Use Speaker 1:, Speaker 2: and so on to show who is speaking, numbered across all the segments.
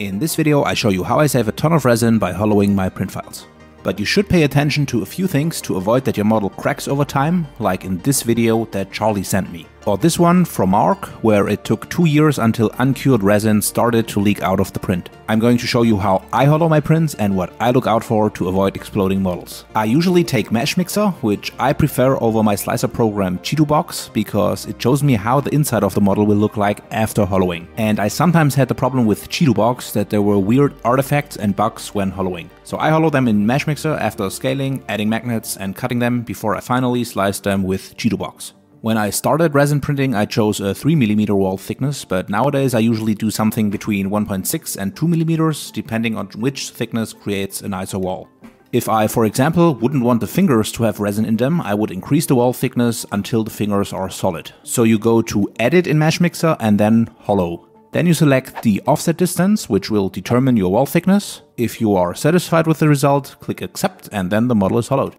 Speaker 1: In this video I show you how I save a ton of resin by hollowing my print files. But you should pay attention to a few things to avoid that your model cracks over time, like in this video that Charlie sent me. Or this one from Mark, where it took two years until uncured resin started to leak out of the print. I'm going to show you how I hollow my prints and what I look out for to avoid exploding models. I usually take Meshmixer, which I prefer over my slicer program Chitubox, because it shows me how the inside of the model will look like after hollowing. And I sometimes had the problem with Chitubox that there were weird artifacts and bugs when hollowing. So I hollow them in Meshmixer after scaling, adding magnets and cutting them before I finally slice them with Chitubox. When I started resin printing, I chose a 3mm wall thickness, but nowadays I usually do something between 1.6 and 2mm, depending on which thickness creates a nicer wall. If I, for example, wouldn't want the fingers to have resin in them, I would increase the wall thickness until the fingers are solid. So you go to Edit in Meshmixer and then Hollow. Then you select the offset distance, which will determine your wall thickness. If you are satisfied with the result, click Accept and then the model is hollowed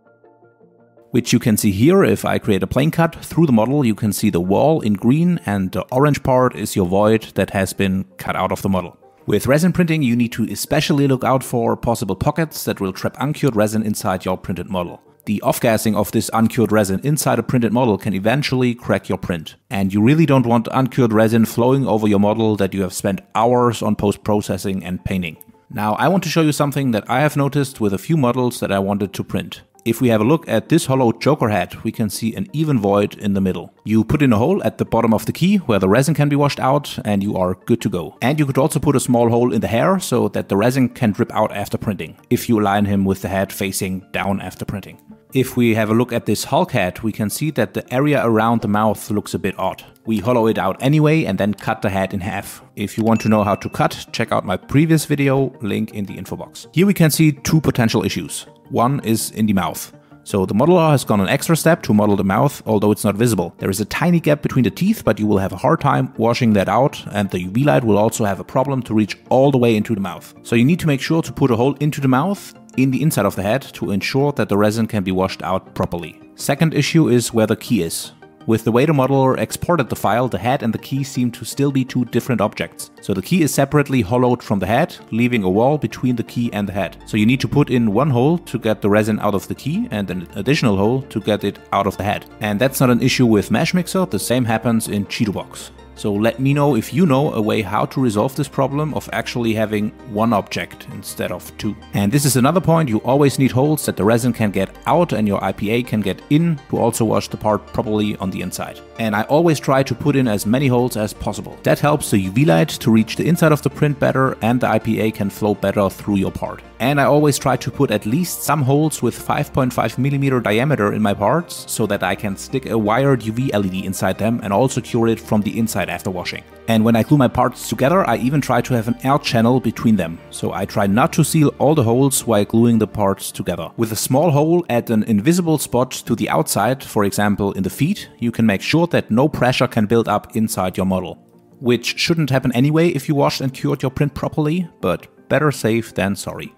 Speaker 1: which you can see here. If I create a plane cut through the model, you can see the wall in green and the orange part is your void that has been cut out of the model. With resin printing, you need to especially look out for possible pockets that will trap uncured resin inside your printed model. The off-gassing of this uncured resin inside a printed model can eventually crack your print. And you really don't want uncured resin flowing over your model that you have spent hours on post-processing and painting. Now I want to show you something that I have noticed with a few models that I wanted to print. If we have a look at this hollow Joker head, we can see an even void in the middle. You put in a hole at the bottom of the key where the resin can be washed out and you are good to go. And you could also put a small hole in the hair so that the resin can drip out after printing, if you align him with the head facing down after printing. If we have a look at this Hulk head, we can see that the area around the mouth looks a bit odd. We hollow it out anyway and then cut the head in half. If you want to know how to cut, check out my previous video, link in the info box. Here we can see two potential issues. One is in the mouth. So the modeler has gone an extra step to model the mouth, although it's not visible. There is a tiny gap between the teeth, but you will have a hard time washing that out, and the UV light will also have a problem to reach all the way into the mouth. So you need to make sure to put a hole into the mouth, in the inside of the head, to ensure that the resin can be washed out properly. Second issue is where the key is. With the way the modeler exported the file, the head and the key seem to still be two different objects. So the key is separately hollowed from the head, leaving a wall between the key and the head. So you need to put in one hole to get the resin out of the key and an additional hole to get it out of the head. And that's not an issue with Meshmixer, the same happens in Chitubox. So let me know if you know a way how to resolve this problem of actually having one object instead of two. And this is another point, you always need holes that the resin can get out and your IPA can get in to also wash the part properly on the inside. And I always try to put in as many holes as possible. That helps the UV light to reach the inside of the print better and the IPA can flow better through your part. And I always try to put at least some holes with 5.5mm diameter in my parts so that I can stick a wired UV LED inside them and also cure it from the inside after washing. And when I glue my parts together, I even try to have an air channel between them, so I try not to seal all the holes while gluing the parts together. With a small hole at an invisible spot to the outside, for example in the feet, you can make sure that no pressure can build up inside your model. Which shouldn't happen anyway if you washed and cured your print properly, but better safe than sorry.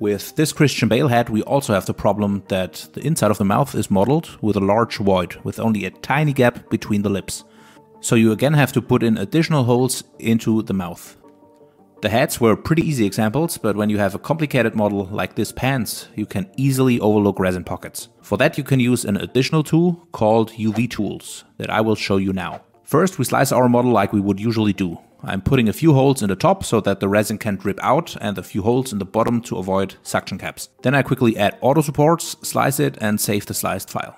Speaker 1: With this Christian Bale head, we also have the problem that the inside of the mouth is modeled with a large void, with only a tiny gap between the lips so you again have to put in additional holes into the mouth. The heads were pretty easy examples, but when you have a complicated model like this pants, you can easily overlook resin pockets. For that you can use an additional tool called UVTools that I will show you now. First we slice our model like we would usually do. I'm putting a few holes in the top so that the resin can drip out and a few holes in the bottom to avoid suction caps. Then I quickly add auto supports, slice it and save the sliced file.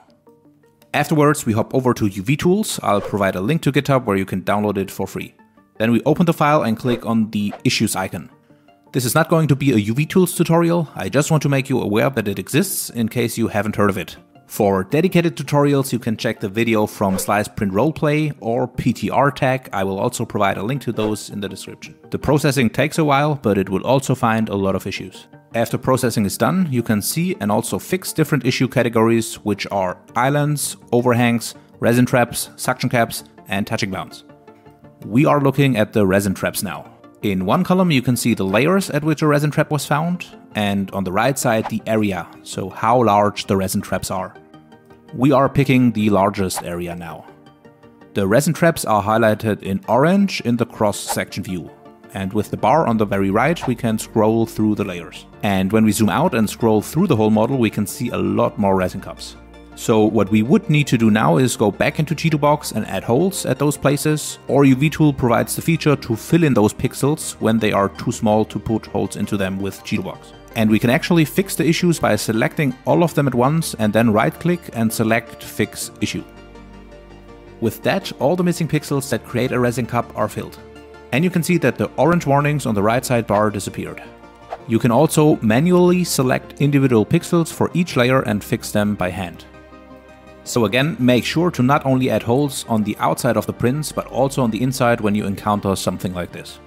Speaker 1: Afterwards, we hop over to UVTools. I'll provide a link to GitHub where you can download it for free. Then we open the file and click on the Issues icon. This is not going to be a UVTools tutorial, I just want to make you aware that it exists in case you haven't heard of it. For dedicated tutorials, you can check the video from Slice Print Roleplay or PTRTECH. I will also provide a link to those in the description. The processing takes a while, but it will also find a lot of issues. After processing is done, you can see and also fix different issue categories, which are islands, overhangs, resin traps, suction caps, and touching bounds. We are looking at the resin traps now. In one column you can see the layers at which a resin trap was found, and on the right side the area, so how large the resin traps are. We are picking the largest area now. The resin traps are highlighted in orange in the cross-section view, And with the bar on the very right, we can scroll through the layers. And when we zoom out and scroll through the whole model, we can see a lot more resin cups. So what we would need to do now is go back into Chitubox and add holes at those places, or UVTool provides the feature to fill in those pixels when they are too small to put holes into them with Chitubox. And we can actually fix the issues by selecting all of them at once and then right click and select Fix Issue. With that, all the missing pixels that create a resin cup are filled. And you can see that the orange warnings on the right side bar disappeared. You can also manually select individual pixels for each layer and fix them by hand. So again, make sure to not only add holes on the outside of the prints, but also on the inside when you encounter something like this.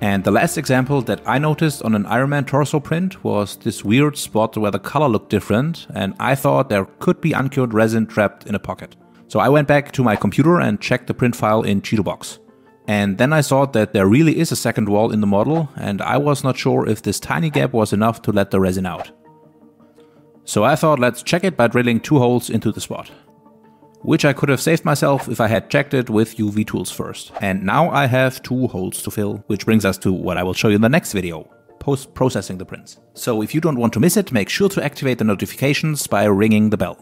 Speaker 1: And the last example that I noticed on an Iron Man torso print was this weird spot where the color looked different, and I thought there could be uncured resin trapped in a pocket. So I went back to my computer and checked the print file in Chitubox. And then I saw that there really is a second wall in the model, and I was not sure if this tiny gap was enough to let the resin out. So I thought let's check it by drilling two holes into the spot. Which I could have saved myself if I had checked it with UVTools first. And now I have two holes to fill, which brings us to what I will show you in the next video, post-processing the prints. So if you don't want to miss it, make sure to activate the notifications by ringing the bell.